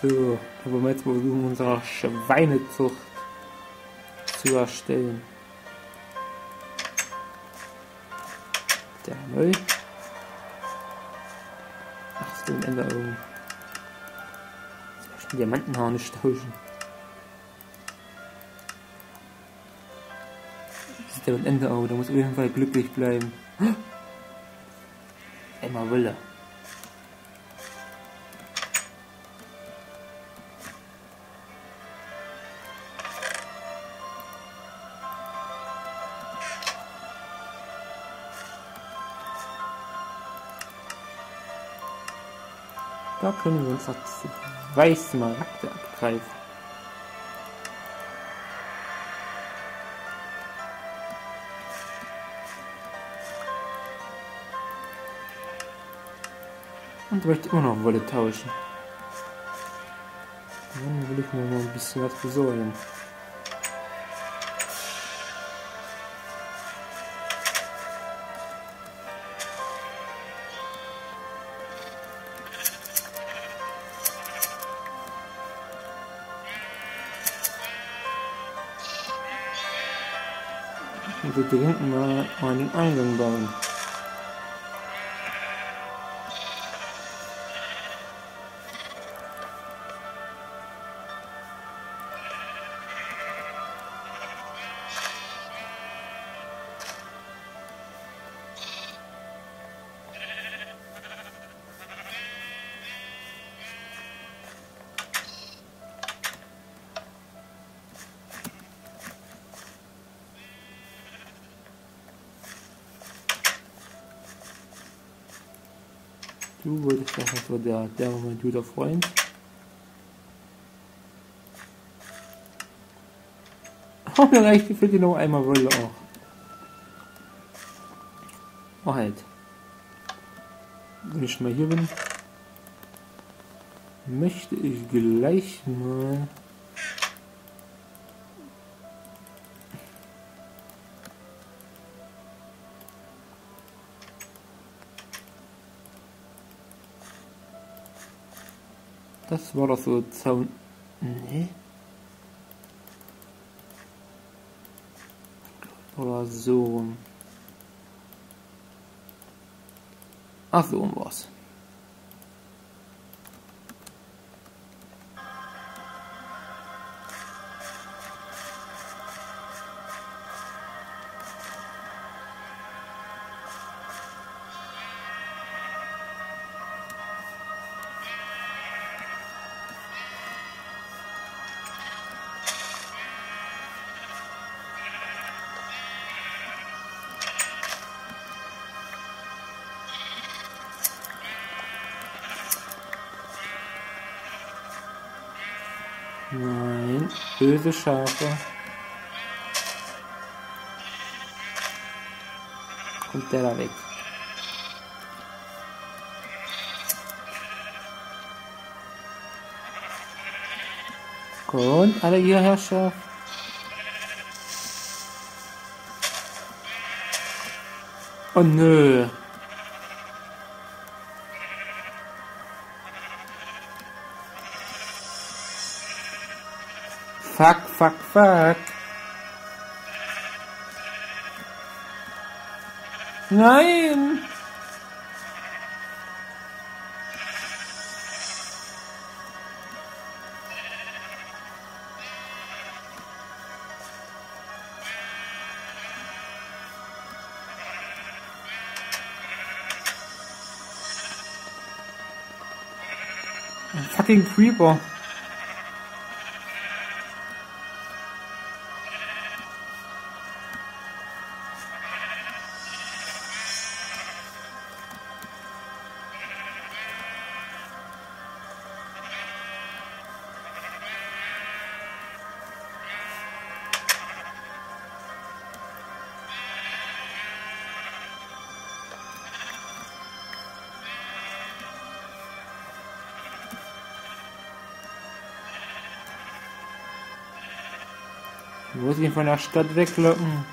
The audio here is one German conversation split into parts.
So, dann wollen wir jetzt versuchen, unsere Schweinezucht zu erstellen. Der neu. Ach, so ein Änderung. Zum Beispiel Diamantenhaar nicht tauschen. Das ist der mit Enderauge, der muss auf jeden Fall glücklich bleiben. Emma Wille. Da können wir uns noch zwei Smaragde abgreifen. Und möchte immer noch Wolle tauschen. Dann will ich mir mal ein bisschen was besorgen. Und wir hinten mal einen Du wolltest doch also der, der war mein guter Freund. Oh, mir reicht die noch einmal Wolle auch. Oh halt. Wenn ich mal hier bin, möchte ich gleich mal war doch so Zaun. Nee. Oder so. Ach so was. Nein, böse Schafe. Kommt der da weg. Und alle hier, Herrschaft. Oh nö. Fuck, fuck, fuck. Nein! Ein fucking Creeper. Ich muss ihn von der Stadt weglocken.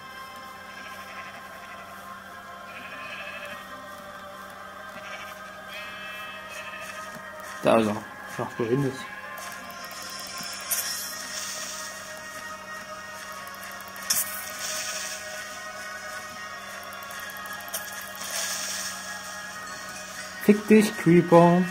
Da ist er. Ach, wohin ist? Fick dich, Creeper.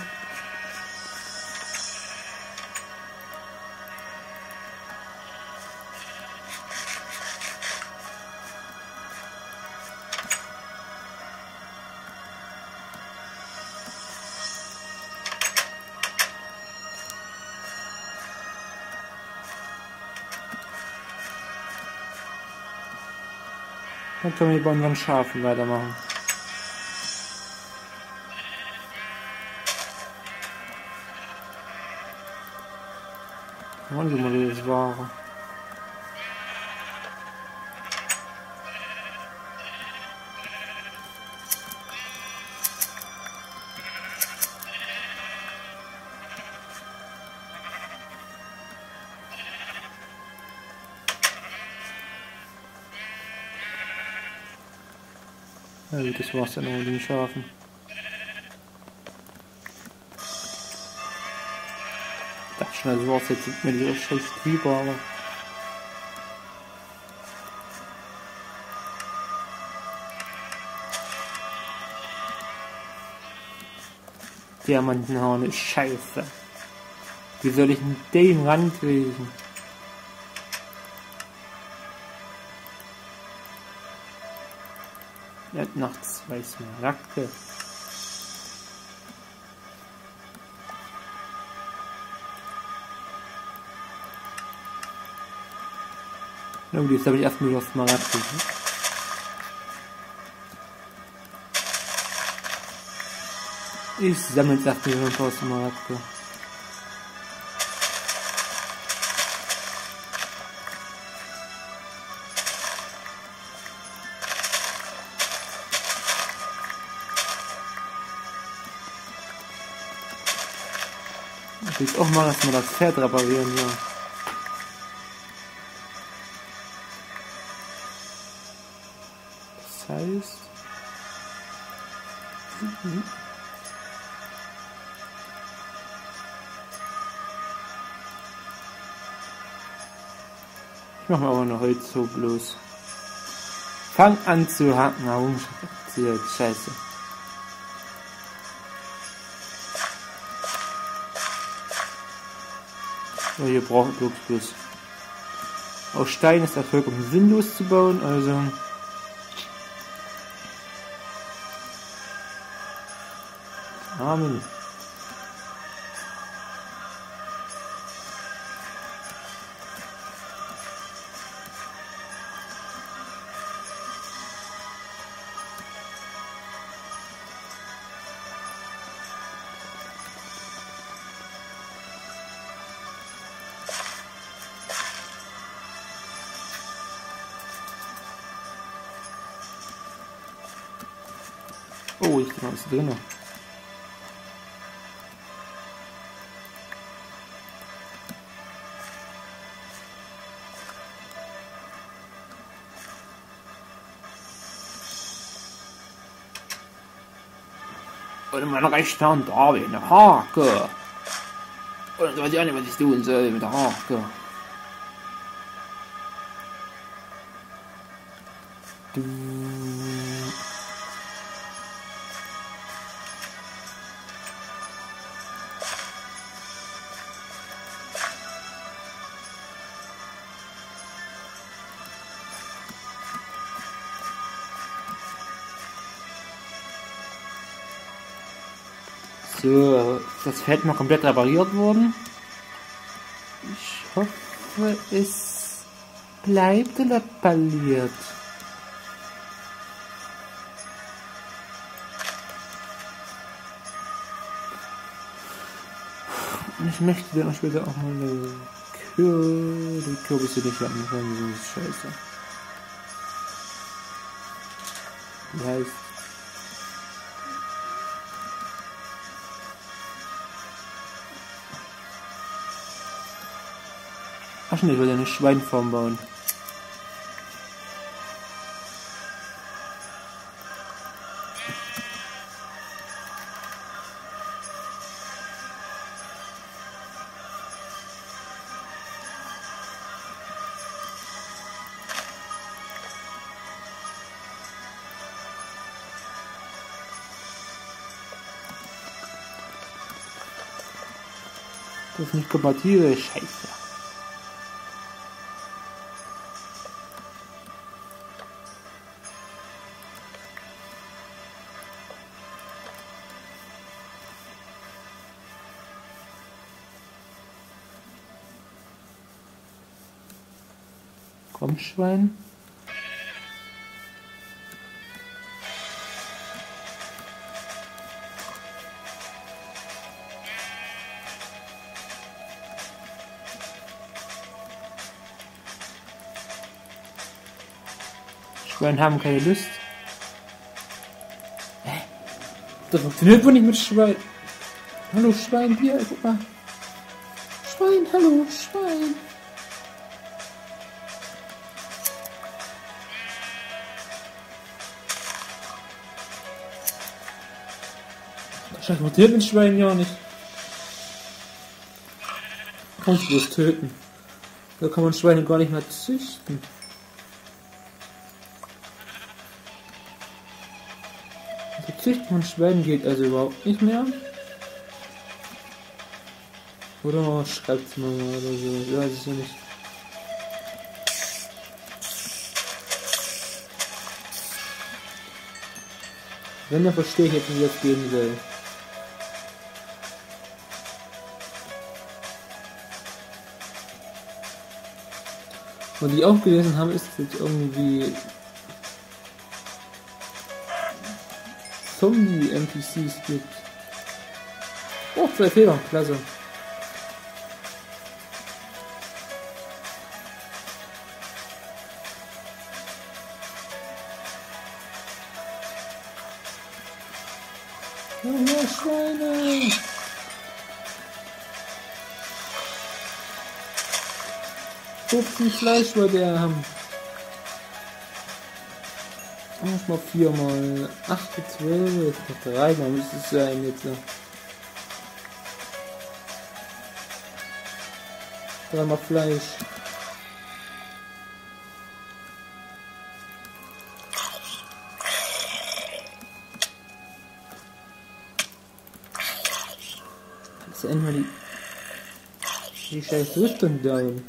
Dann können wir bei unseren Schafen weitermachen. Das Ware. Ja gut, das war's dann auch mit den Schafen. Ich dachte schon, das war's jetzt mit dieser scheiß Creeper, aber... Diamantenhorn ist scheiße. Wie soll ich denn den rankriegen? Er hat noch zwei Smaragde. Na gut, jetzt habe ich erstmal nur Smaragde. Ne? Ich sammle jetzt erstmal ein paar Smaragde. Auch mal erstmal das Pferd reparieren, ja. Das heißt... Ich mach mal aber eine Holz so bloß. Fang an zu hacken, warum Scheiße. Ja, hier braucht bloß bloß. Aus Stein ist das vollkommen sinnlos zu bauen, also. Amen. Alles drin. Und in meiner rechten Hand habe ich eine Hake. Und weiß ich auch nicht, was ich tun soll mit der Hake. Du. Das Feld mal komplett repariert worden. Ich hoffe, es bleibt repariert. Ich möchte dann später auch mal eine Kür die Kürbisse nicht haben, das ist scheiße. Wie heißt Ach nee, ich will eine Schweinform bauen. Das ist nicht kompatibel, scheiße. Komm, Schwein. Schweine haben keine Lust. Hä? Das funktioniert wohl nicht mit Schwein. Hallo Schwein, hier, guck mal. Schwein, hallo, Schwein. Wahrscheinlich funktioniert mit Schwein ja nicht. Kannst du bloß töten. Da kann man Schweine gar nicht mehr züchten. Die Züchten von Schweinen geht also überhaupt nicht mehr. Oder schreibt mal oder so, ich weiß es ja nicht. Wenn, dann verstehe ich jetzt, wie das gehen soll. Und die auch gelesen habe, ist jetzt irgendwie Zombie-NPCs gibt. Oh, zwei Fehler, klasse. Oh, Schweine! Fünfzehn Fleisch wollte er haben. Mach mal viermal. Acht, zwölf, noch dreimal müsste es sein jetzt. Dreimal Fleisch. Kannst du endlich mal die, die scheiß Rüstung down.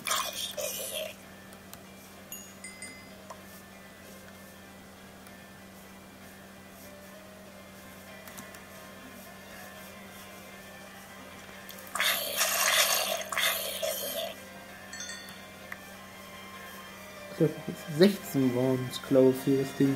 16 waren es, glaube ich, für das Ding.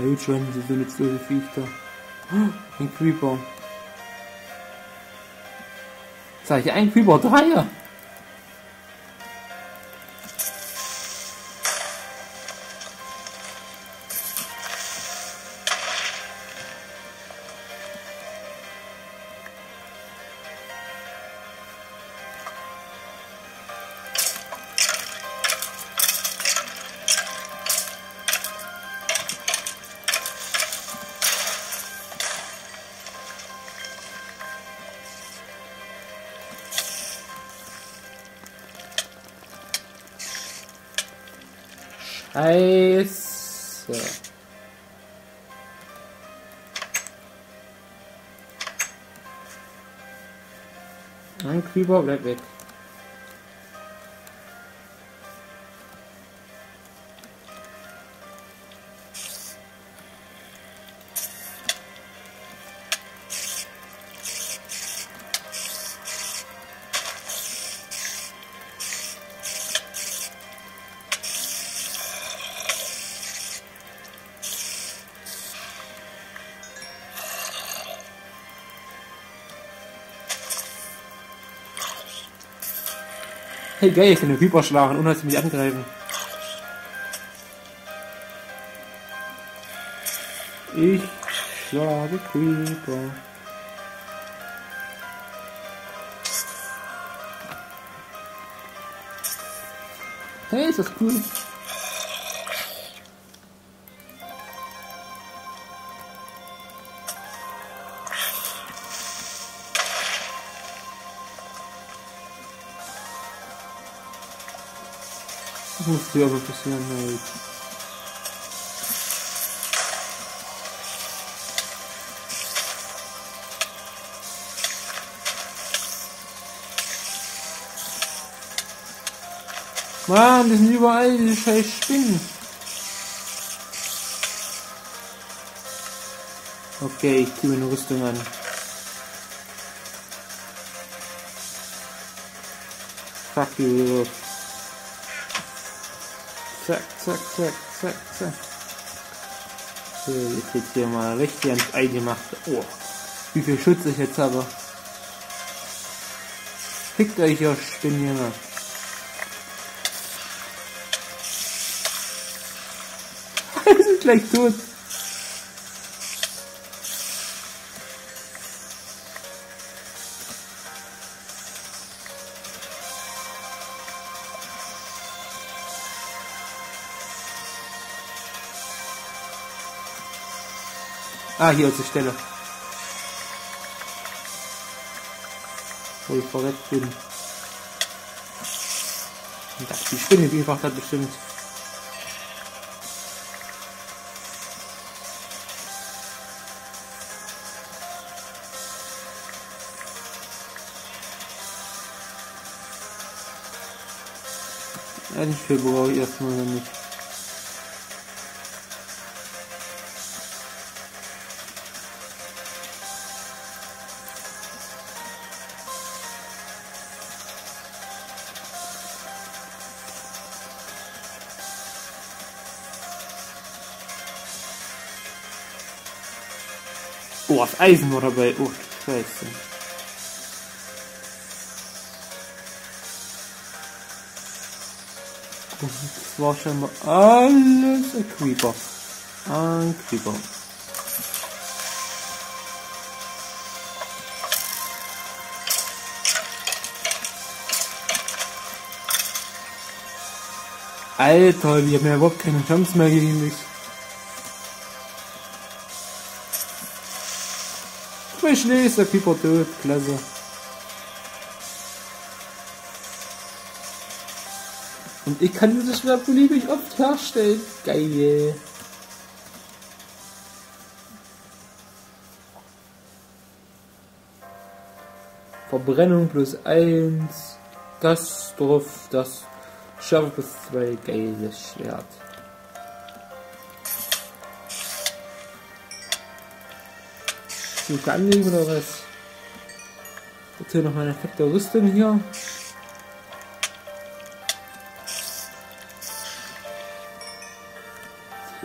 Ja, gut, schon, sie sind jetzt so Viech da. Ein Creeper. Sag ich, ein Creeper, Dreier. Scheiße. Ein Creeper bleibt weg. Hey geil, ich kann den Creeper schlagen, ohne dass sie mich angreifen. Ich schlage Creeper. Hey, ist das cool. Das muss hier aber passieren, halt. Mann, die sind überall diese scheiß Spinnen. Okay, ich ziehe meine Rüstung an. Fuck you. Zack, zack, zack, zack, zack. So, jetzt jetzt hier mal richtig ans Ei gemacht. Oh, wie viel Schutz ich jetzt habe. Fickt euch, ihr Spinnjänger. Wir sind gleich tot. Ah, hier ist die Stelle. Wo ich verreckt bin. Das, die Spinne, die macht das bestimmt. Den Spiel brauche ich erstmal nicht. Oh, das Eisen war dabei. Oh, scheiße. Und das war schon mal alles ein Creeper. Ein Creeper. Alter, die haben mir überhaupt keine Chance mehr gegen mich. Schnee ist der Creeper tot. Klasse. Und ich kann dieses Schwert beliebig oft herstellen. Geil. Verbrennung plus 1. Das drauf, das Schärfe plus 2. Geiles Schwert. Suche anlegen oder was? Jetzt hier noch meine fette Rüstung hier.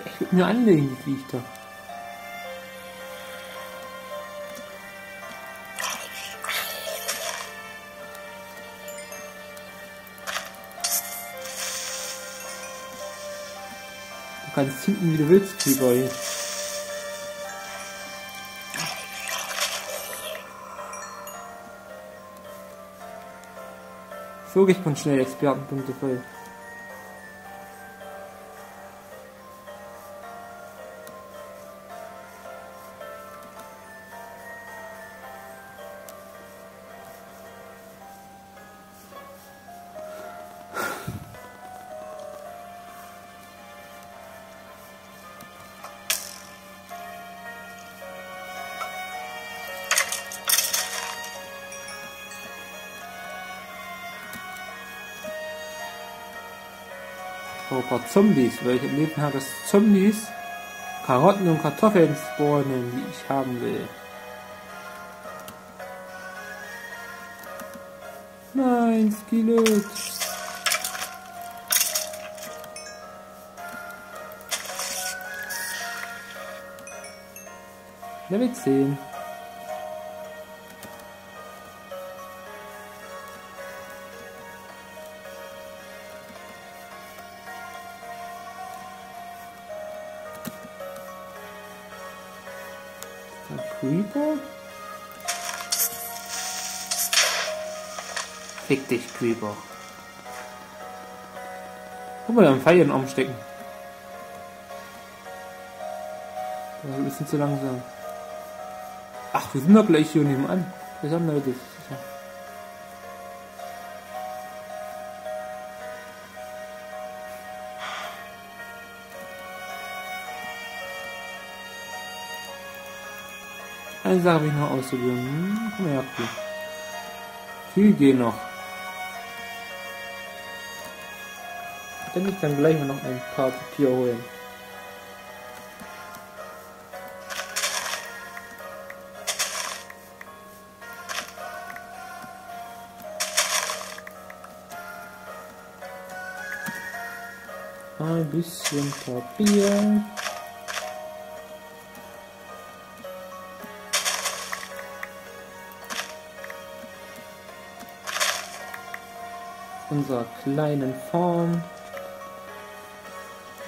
Ich würde mir anlegen, die Viecher. Du kannst hinten wie du willst, Creeper. So kriegt schnell Expertenpunkte voll. Paar Zombies, weil ich im Leben habe, dass Zombies Karotten und Kartoffeln spawnen, die ich haben will. Nein, Skelett. Level 10. Creeper. Guck mal, da einen umstecken. Das ein bisschen zu langsam. Ach, wir sind doch gleich hier nebenan. Wir sind Leute. Eine Sache habe ich noch auszuprobieren. Hm, komm her, hier. Viel gehen noch. Dann ich dann gleich mal noch ein paar Papier holen. Ein bisschen Papier. unserer kleinen Form.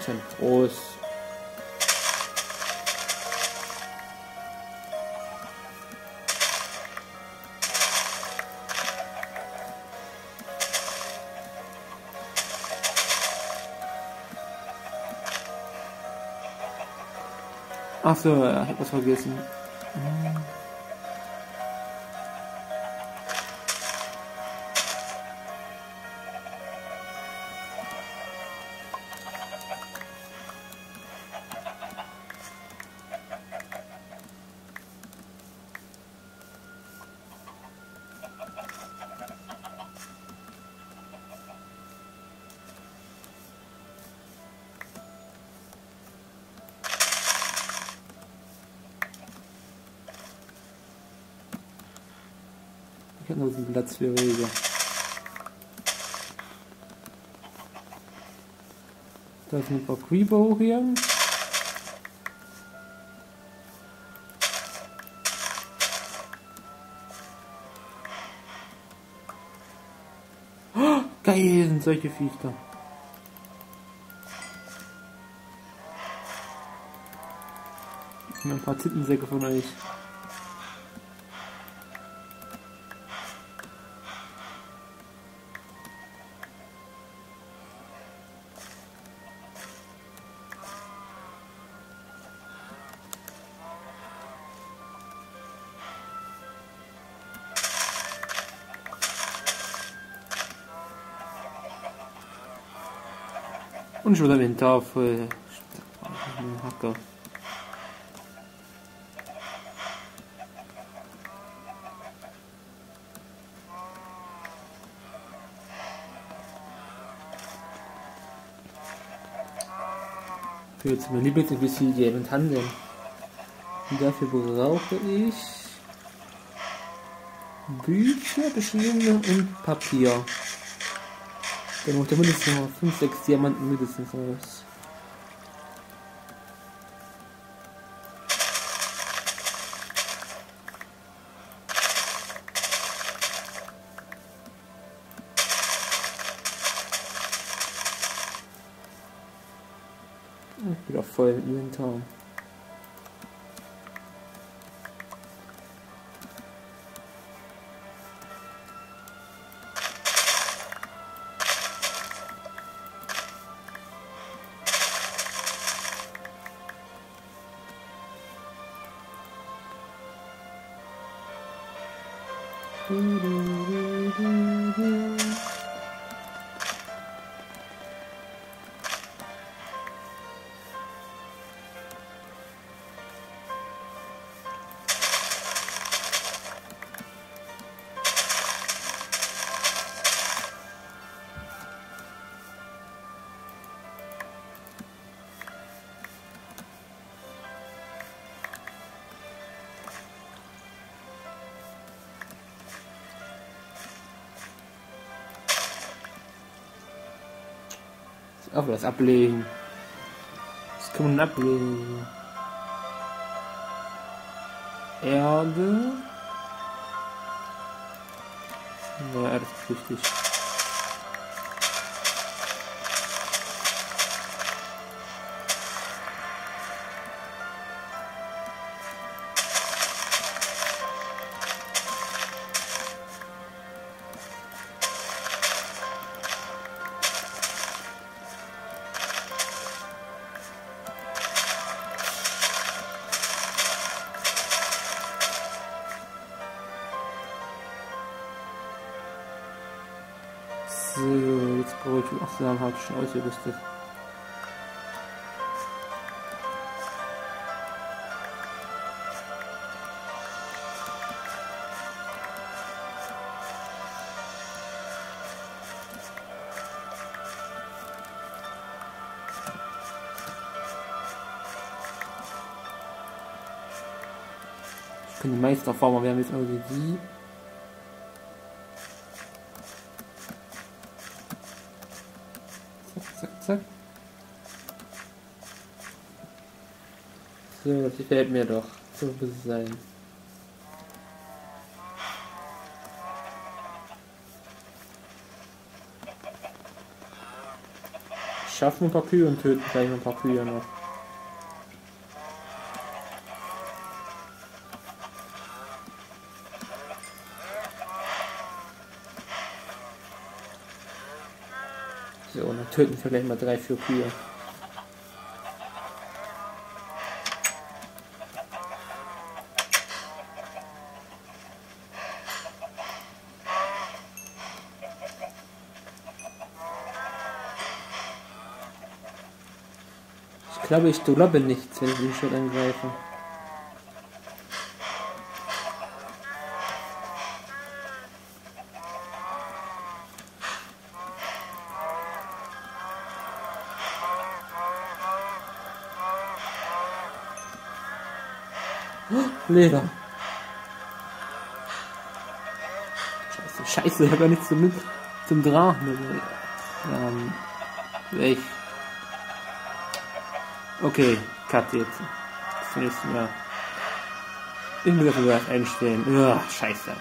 Schön groß. Ach so, ich hab was vergessen. Hm. Habe Rege. Da ist ein paar hoch hier. Oh, geil sind solche Viecher. Ein paar Zittensäcke von euch. Den Tafel. Hacker. Für jetzt meine Lieblingsbesiege und Handeln. Und dafür brauche ich Bücher, Beschriebene und Papier. Der macht ja mindestens noch 5, 6 Diamanten mindestens raus. do, do, do, do. Auch das ablegen. Das kann man ablegen. Erde. Ja, Erde ist wichtig. Brötchen. Ach, dann hat schon ausgerüstet. Ich kann die Meisterformer, wir haben jetzt irgendwie die. So, das gefällt mir doch. So muss es sein. Schaffen ein paar Kühe und töten gleich ein paar Kühe noch. So, dann töten wir vielleicht mal drei, vier Kühe. Glaube, ich glaube nichts, wenn ich ihn schon angreife. Leder. Scheiße, scheiße, ich habe ja nichts zum, zum Drachen. Ähm, weg. Okay, cut jetzt. Bis zum nächsten Mal. Ich muss das einstellen. Ugh, scheiße.